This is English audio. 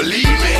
believe me.